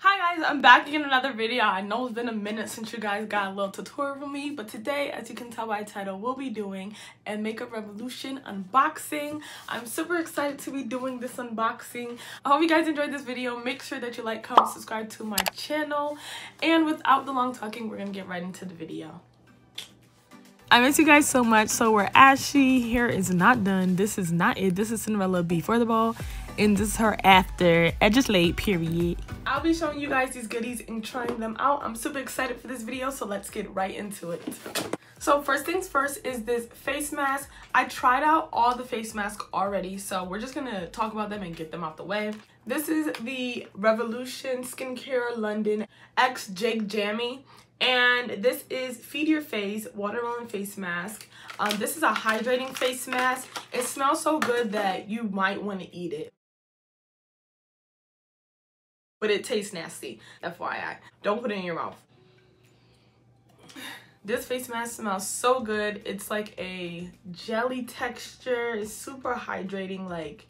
Hi guys, I'm back in another video. I know it's been a minute since you guys got a little tutorial from me, but today, as you can tell by the title, we'll be doing a Makeup Revolution unboxing. I'm super excited to be doing this unboxing. I hope you guys enjoyed this video. Make sure that you like, comment, subscribe to my channel. And without the long talking, we're gonna get right into the video. I miss you guys so much. So we're ashy. Hair is not done. This is not it. This is Cinderella before the ball. And this is her after. Edges late, period. I'll be showing you guys these goodies and trying them out. I'm super excited for this video. So let's get right into it. So first things first is this face mask. I tried out all the face masks already. So we're just to talk about them and get them out the way. This is the Revolution Skincare London X Jake-Jamie and this is Feed Your Face Watermelon Face Mask. Um, this is a hydrating face mask. It smells so good that you might want to eat it. But it tastes nasty, FYI. Don't put it in your mouth. This face mask smells so good. It's like a jelly texture. It's super hydrating. Like,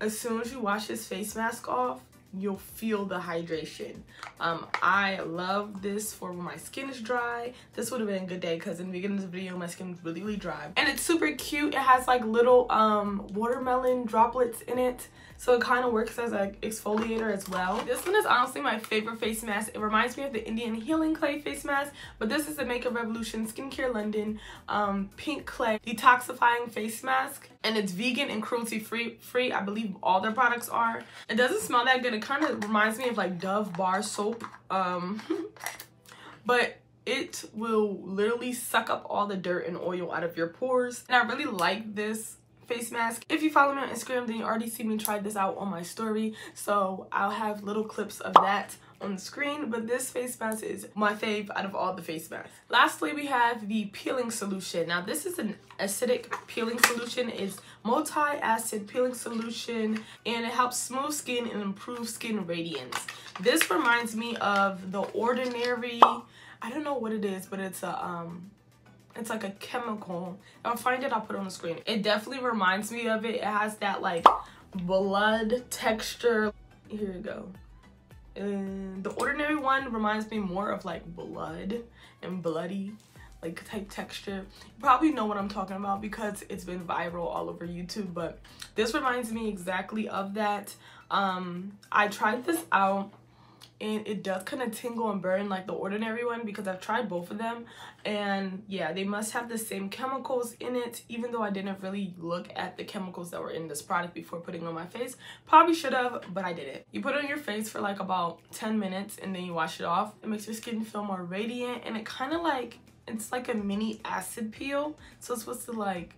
as soon as you wash this face mask off, you'll feel the hydration. Um, I love this for when my skin is dry. This would have been a good day because in the beginning of the video, my skin was really, really dry. And it's super cute. It has like little um, watermelon droplets in it. So it kind of works as an exfoliator as well. This one is honestly my favorite face mask. It reminds me of the Indian Healing Clay face mask, but this is the Makeup Revolution Skincare London um, Pink Clay Detoxifying Face Mask. And it's vegan and cruelty free. Free, I believe all their products are. It doesn't smell that good. It kind of reminds me of like Dove bar soap. Um, but it will literally suck up all the dirt and oil out of your pores. And I really like this face mask. If you follow me on Instagram, then you already see me try this out on my story. So I'll have little clips of that on the screen but this face mask is my fave out of all the face masks lastly we have the peeling solution now this is an acidic peeling solution it's multi-acid peeling solution and it helps smooth skin and improve skin radiance this reminds me of the ordinary i don't know what it is but it's a um it's like a chemical. I'll find it, I'll put it on the screen. It definitely reminds me of it. It has that like blood texture. Here we go. The ordinary one reminds me more of like blood and bloody like type texture. You probably know what I'm talking about because it's been viral all over YouTube, but this reminds me exactly of that. Um, I tried this out and it does kind of tingle and burn like the ordinary one because I've tried both of them. And yeah they must have the same chemicals in it even though I didn't really look at the chemicals that were in this product before putting on my face. Probably should have but I did it you put it on your face for like about 10 minutes and then you wash it off. It makes your skin feel more radiant and it kind of like it's like a mini acid peel. So it's supposed to like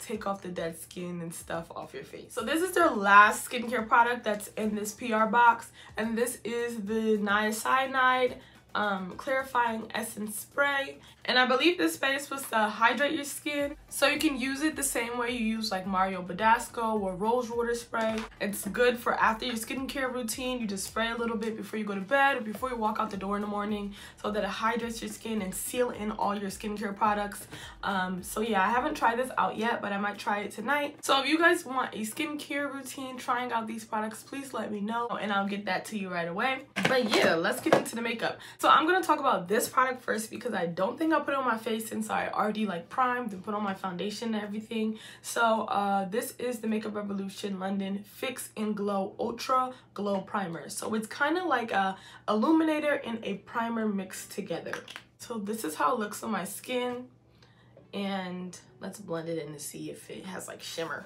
take off the dead skin and stuff off your face. So this is their last skincare product that's in this PR box and this is the niacinamide um, clarifying essence spray and I believe this spray is supposed to hydrate your skin so you can use it the same way you use like Mario Badescu or rose water spray. It's good for after your skincare routine you just spray a little bit before you go to bed or before you walk out the door in the morning so that it hydrates your skin and seal in all your skincare products. Um, so yeah I haven't tried this out yet but I might try it tonight. So if you guys want a skincare routine trying out these products please let me know and I'll get that to you right away. But yeah let's get into the makeup. So I'm going to talk about this product first because I don't think I'll put on my face since I already like primed and put on my foundation and everything. So uh, this is the Makeup Revolution London Fix and Glow Ultra Glow Primer. So it's kind of like a illuminator and a primer mixed together. So this is how it looks on my skin. And let's blend it in to see if it has like shimmer.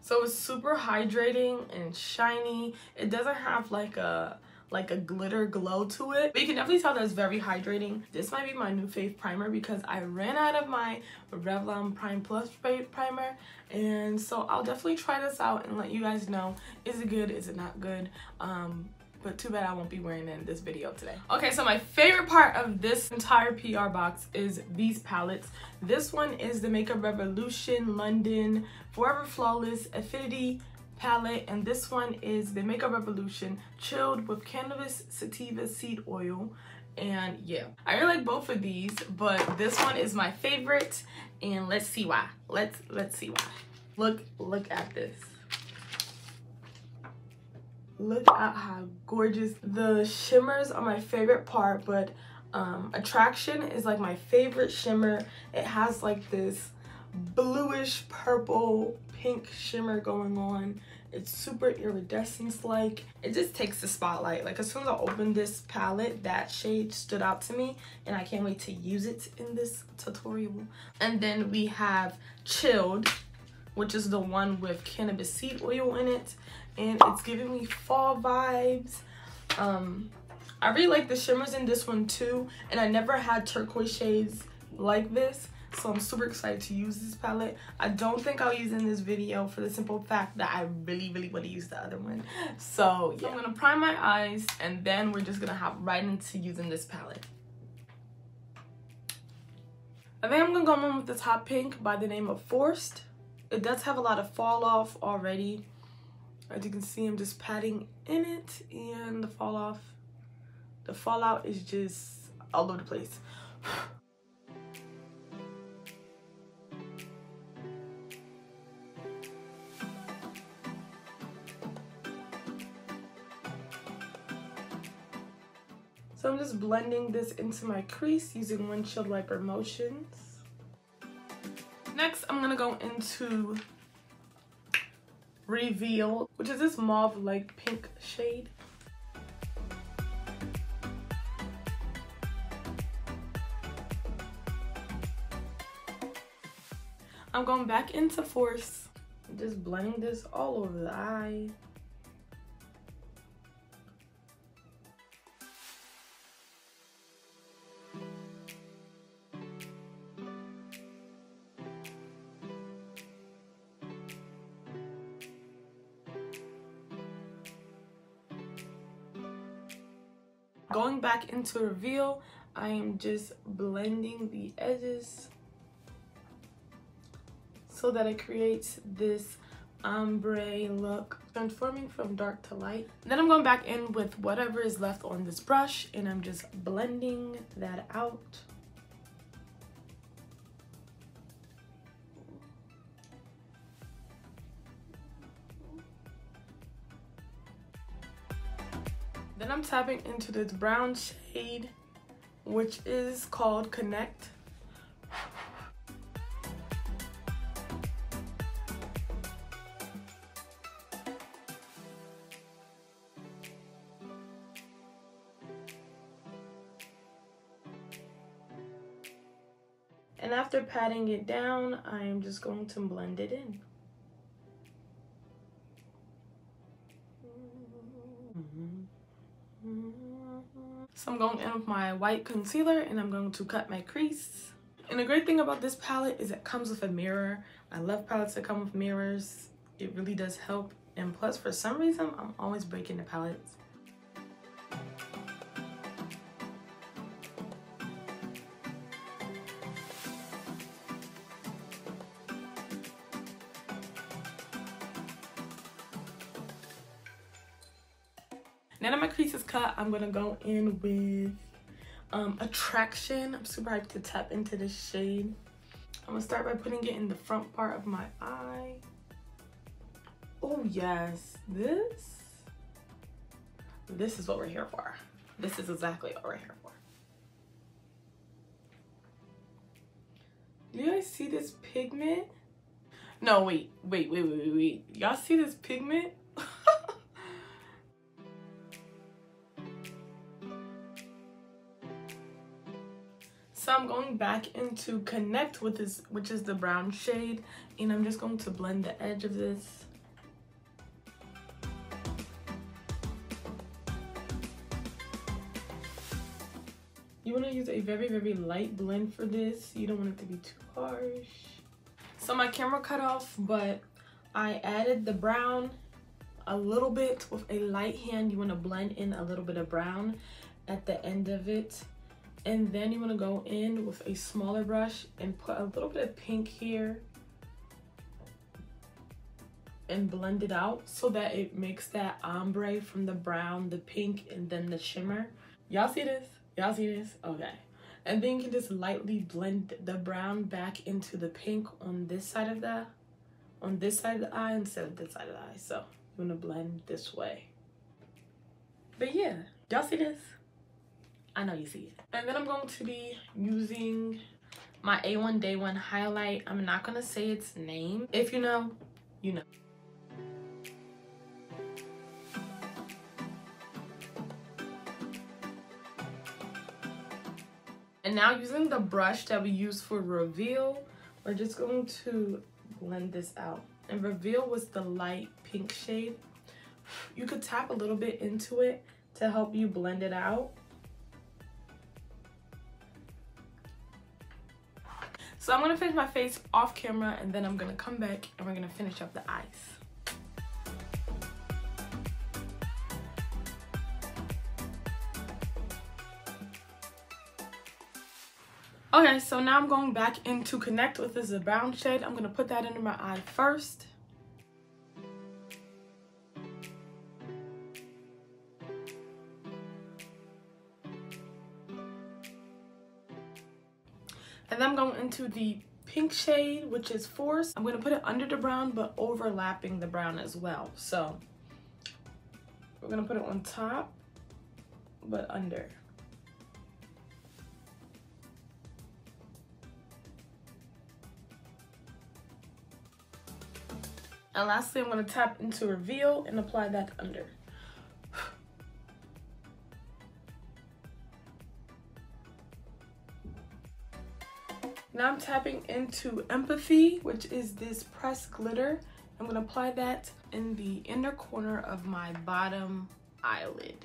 So it's super hydrating and shiny. It doesn't have like a like a glitter glow to it but you can definitely tell that it's very hydrating this might be my new fave primer because i ran out of my revlon prime plus primer and so i'll definitely try this out and let you guys know is it good is it not good um but too bad I won't be wearing it in this video today. Okay, so my favorite part of this entire PR box is these palettes. This one is the Makeup Revolution London Forever Flawless Affinity palette and this one is the Makeup Revolution chilled with cannabis sativa seed oil. And yeah I really like both of these but this one is my favorite and let's see why. Let's let's see why. Look look at this. Look at how gorgeous. The shimmers are my favorite part but um, attraction is like my favorite shimmer. It has like this bluish purple pink shimmer going on. It's super iridescence like it just takes the spotlight. Like as soon as i opened this palette that shade stood out to me and i can't wait to use it in this tutorial. And then we have chilled which is the one with cannabis seed oil in it and it's giving me fall vibes. Um i really like the shimmers in this one too and i never had turquoise shades like this so i'm super excited to use this palette. I don't think i'll use in this video for the simple fact that i really really want to use the other one. So yeah i'm gonna prime my eyes and then we're just gonna hop right into using this palette. I think i'm gonna go in with the top pink by the name of forced. It does have a lot of fall off already. As you can see i'm just patting in it and the fall off the fallout is just all over the place So I'm just blending this into my crease using windshield wiper motions. Next, I'm gonna go into Reveal, which is this mauve like pink shade. I'm going back into Force, just blending this all over the eye. Into reveal, I am just blending the edges so that it creates this ombre look transforming from dark to light. Then i'm going back in with whatever is left on this brush and i'm just blending that out. Then I'm tapping into this brown shade, which is called Connect. And after patting it down, I am just going to blend it in. I'm going in with my white concealer and I'm going to cut my crease. And the great thing about this palette is it comes with a mirror. I love palettes that come with mirrors. It really does help. And plus, for some reason, I'm always breaking the palettes. I'm gonna go in with um, Attraction. I'm super hyped to tap into this shade. I'm gonna start by putting it in the front part of my eye. Oh yes, this, this is what we're here for. This is exactly what we're here for. Do you guys see this pigment? No, wait, wait, wait, wait, wait, wait. Y'all see this pigment? Back into Connect with this, which is the brown shade. And I'm just going to blend the edge of this. You want to use a very, very light blend for this. You don't want it to be too harsh. So my camera cut off, but I added the brown a little bit with a light hand. You want to blend in a little bit of brown at the end of it and then you want to go in with a smaller brush and put a little bit of pink here and blend it out so that it makes that ombre from the brown, the pink, and then the shimmer. Y'all see this? Y'all see this? Okay. And then you can just lightly blend the brown back into the pink on this side of the, on this side of the eye instead of this side of the eye. So you want to blend this way. But yeah, y'all see this? I know you see it. And then I'm going to be using my A1 Day 1 highlight. I'm not going to say its name. If you know, you know. And now using the brush that we use for reveal, we're just going to blend this out. And reveal was the light pink shade. You could tap a little bit into it to help you blend it out. So I'm gonna finish my face off camera and then I'm gonna come back and we're gonna finish up the eyes. Okay, so now I'm going back in to connect with this brown shade. I'm to put that under my eye first. Into the pink shade, which is Force. I'm to put it under the brown, but overlapping the brown as well. So we're to put it on top, but under. And lastly, I'm to tap into Reveal and apply that under. Now I'm tapping into Empathy, which is this pressed glitter. I'm to apply that in the inner corner of my bottom eyelid.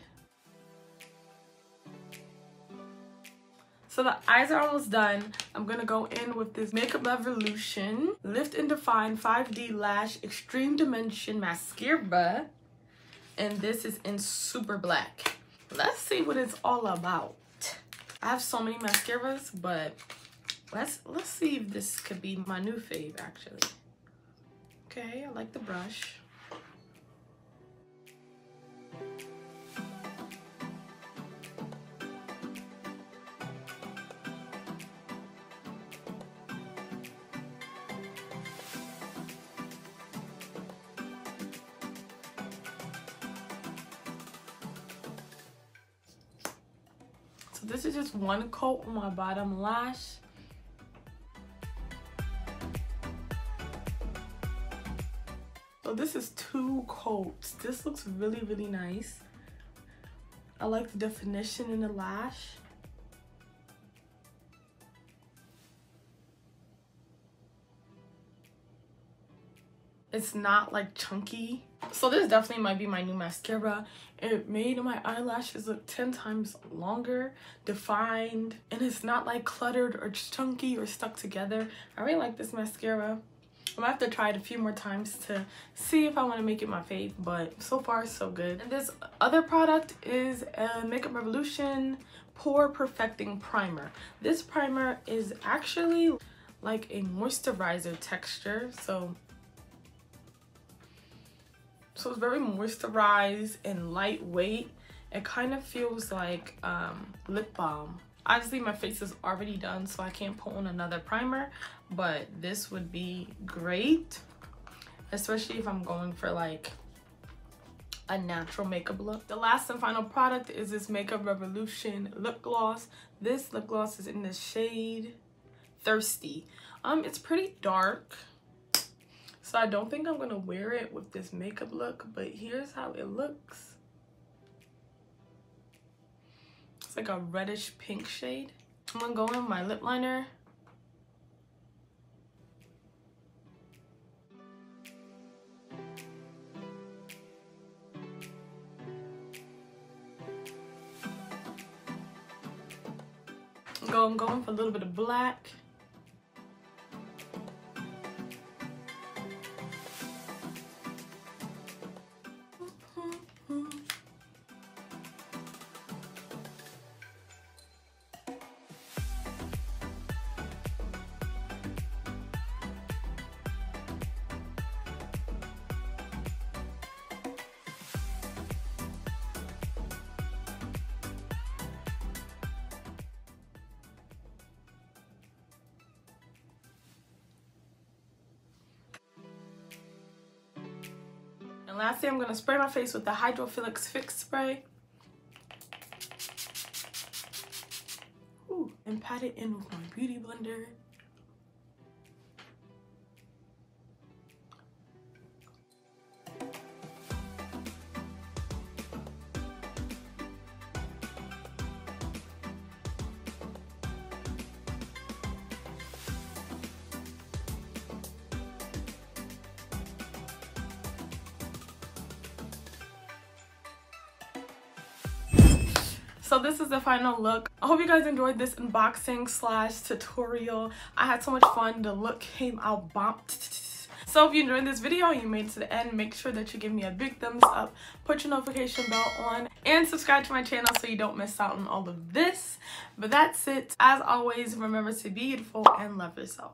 So the eyes are almost done. I'm gonna go in with this Makeup Revolution Lift and Define 5D Lash Extreme Dimension Mascara. And this is in super black. Let's see what it's all about. I have so many mascaras, but let's let's see if this could be my new fave actually. Okay, I like the brush. So this is just one coat on my bottom lash. This is two coats. This looks really, really nice. I like the definition in the lash. It's not like chunky. So this definitely might be my new mascara. It made my eyelashes look 10 times longer, defined, and it's not like cluttered or chunky or stuck together. I really like this mascara. I'm gonna have to try it a few more times to see if I want to make it my fave, but so far so good. And this other product is a Makeup Revolution Pore Perfecting Primer. This primer is actually like a moisturizer texture, so so it's very moisturized and lightweight. It kind of feels like um, lip balm. Obviously my face is already done so I can't put on another primer, but this would be great. Especially if I'm going for like a natural makeup look. The last and final product is this Makeup Revolution lip gloss. This lip gloss is in the shade Thirsty. Um, It's pretty dark. So I don't think I'm gonna wear it with this makeup look, but here's how it looks. It's like a reddish pink shade. I'm gonna go in my lip liner. I'm going for a little bit of black. And lastly, I'm gonna spray my face with the Hydrophilix Fix Spray. Ooh, and pat it in with my beauty blender. So this is the final look. I hope you guys enjoyed this unboxing slash tutorial. I had so much fun. The look came out bomb so if you enjoyed this video you made it to the end make sure that you give me a big thumbs up. Put your notification bell on and subscribe to my channel so you don't miss out on all of this. But that's it. As always remember to be beautiful and love yourself